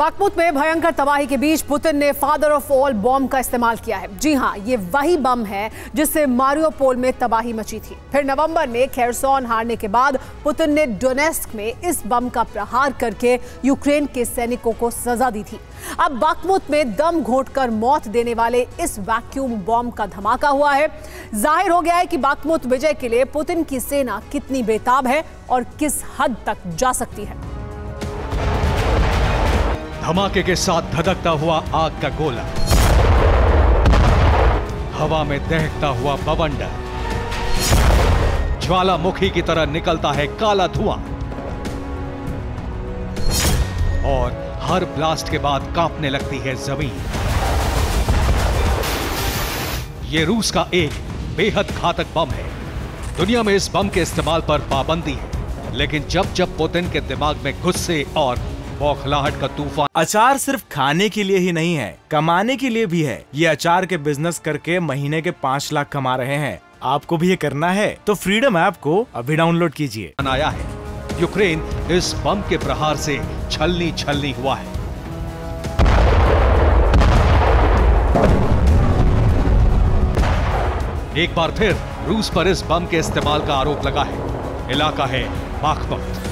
बागमुत में भयंकर तबाही के बीच पुतिन ने फादर ऑफ़ ऑल बॉम्ब का इस्तेमाल किया है। जी हाँ ये वही बम है जिससे मारियोपोल में तबाही मची थी। फिर नवंबर में खेरसोन हारने के बाद पुतिन ने डोनेस्क में इस बम का प्रहार करके यूक्रेन के सैनिकों को सजा दी थी। अब बागमुत में दम घोटकर मौत देने वाले इस वैक्यूम बॉम्ब का धमाका हुआ है। ज़ाहिर हो गया है कि बागमुत विजय के लिए पुतिन की सेना कितनी बेताब है और किस हद तक जा सकती है। धमाके के साथ धधकता हुआ आग का गोला। हवा में दहकता हुआ बवंडर ज्वालामुखी की तरह निकलता है काला धुआँ। और हर ब्लास्ट के बाद कांपने लगती है ज़मीन। ये रूस का एक बेहद घातक बम है। दुनिया में इस बम के इस्तेमाल पर पाबंदी है। लेकिन जब जब पुतिन के दिमाग में गुस्से और बौखलाहट का तूफ़ान। अचार सिर्फ़ खाने के लिए ही नहीं है कमाने के लिए भी है। ये अचार के बिज़नेस करके महीने के पाँच लाख कमा रहे हैं। आपको भी ये करना है तो फ्रीडम ऐप को अभी डाउनलोड कीजिए। आया है। यूक्रेन इस बम के प्रहार से छलनी छलनी हुआ है। एक बार फिर रूस पर इस बम के इस्तेमाल का आरोप लगा है। इलाका है बाखमत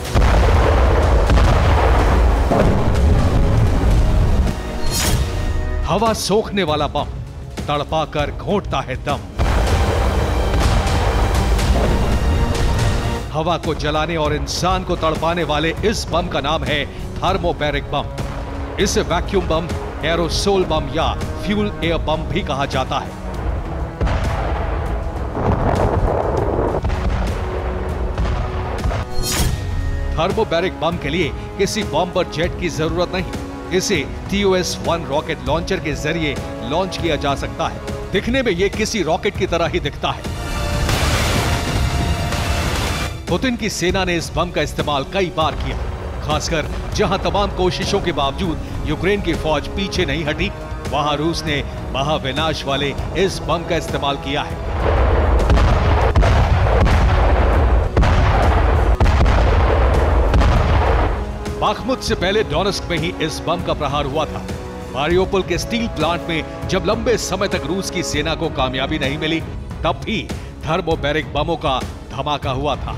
हवा सोखने वाला बम तड़पाकर घोटता है दम। हवा को जलाने और इंसान को तड़पाने वाले इस बम का नाम है थर्मोबैरिक बम। इसे वैक्यूम बम, एरोसोल बम या फ्यूल एयर बम भी कहा जाता है। थर्मोबैरिक बम के लिए किसी बॉम्बर जेट की ज़रूरत नहीं। इसे टीओएस वन रॉकेट लॉन्चर के ज़रिए लॉन्च किया जा सकता है। दिखने में ये किसी रॉकेट की तरह ही दिखता है। पुतिन की सेना ने इस बम का इस्तेमाल कई बार किया, खासकर जहाँ तमाम कोशिशों के बावजूद यूक्रेन की फौज पीछे नहीं हटी, वहाँ रूस ने महाविनाश वाले इस बम का इस्तेमाल किया है। बाखमुत से पहले डोनस्क में ही इस बम का प्रहार हुआ था। मारियोपोल के स्टील प्लांट में जब लंबे समय तक रूस की सेना को कामयाबी नहीं मिली, तब भी थर्मोबैरिक बमों का धमाका हुआ था।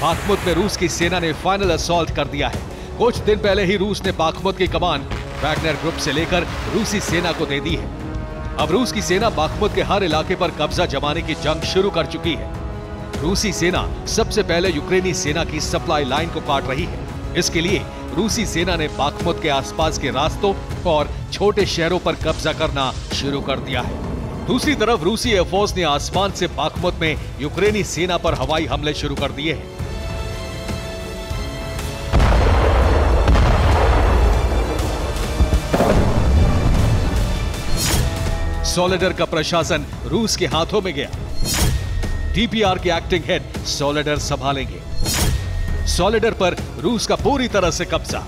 बाखमुत में रूस की सेना ने फाइनल असॉल्ट कर दिया है। कुछ दिन पहले ही रूस ने बाखमुत की कमान वैगनर ग्रुप से लेकर रूसी सेना को दे दी है। अब रूस की सेना बाखमुत के हर इलाके पर कब्जा जमाने की जंग शुरू कर चुकी है। रूसी सेना सबसे पहले यूक्रेनी सेना की सप्लाई लाइन को काट रही है। इसके लिए रूसी सेना ने बाखमुत के आसपास के रास्तों और छोटे शहरों पर कब्जा करना शुरू कर दिया है। दूसरी तरफ़ रूसी एयरफोर्स ने आसमान से बाखमुत में यूक्रेनी सेना पर हवाई हमले शुरू कर दिए हैं। सोलेडर का प्रशासन रूस के हाथों में गया। डीपीआर के एक्टिंग हेड सोलेडर संभालेंगे। सोलेडर पर रूस का पूरी तरह से कब्जा।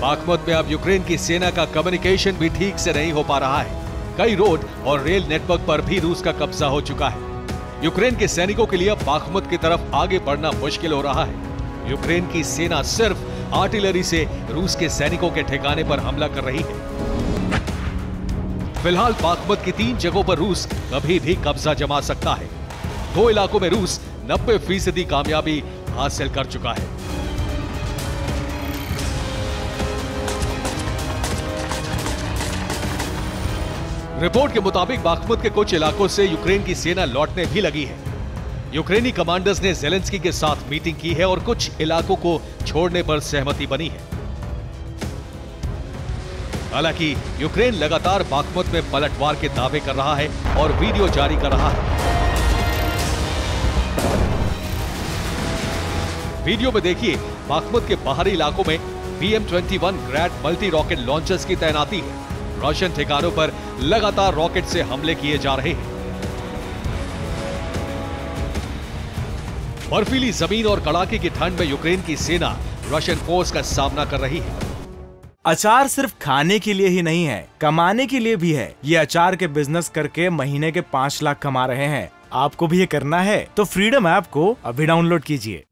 बागमत में अब यूक्रेन की सेना का कम्युनिकेशन भी ठीक से नहीं हो पा रहा है। कई रोड और रेल नेटवर्क पर भी रूस का कब्जा हो चुका है। यूक्रेन के सैनिकों के लिए बागमत की तरफ़ आगे बढ़ना मुश्किल हो रहा है। यूक्रेन की सेना सिर्फ़ आर्टिलरी से रूस के सैनिकों के ठिकाने पर हमला कर रही है। फ़िलहाल बागमत की तीन जगहों पर रूस कभी भी कब्जा जमा सकता है। दो इलाकों में रूस 90 फ़ीसदी कामयाबी हासिल कर चुका है। रिपोर्ट के मुताबिक बागमत के कुछ इलाकों से यूक्रेन की सेना लौटने भी लगी है। यूक्रेनी कमांडर्स ने जेलेंस्की के साथ मीटिंग की है और कुछ इलाकों को छोड़ने पर सहमति बनी है। हालाँकि, यूक्रेन लगातार बागमत में पलटवार के दावे कर रहा है और वीडियो जारी कर रहा है। वीडियो में देखिए, बागमत के बाहरी इलाकों में BM twenty one Grad multi rocket launchers की तैनाती है। रशियन ठिकानों पर लगातार रॉकेट से हमले किए जा रहे हैं। बर्फीली ज़मीन और कड़ाके की ठंड में यूक्रेन की सेना रशियन फोर्स का सामना कर रही है। अचार सिर्फ़ खाने के लिए ही नहीं है, कमाने के लिए भी है। ये अचार के बिज़नेस करके महीने के पाँच लाख कमा रहे हैं। आपको भी ये करना है? तो फ्रीडम ऐप को अभी डाउनलोड कीजिए।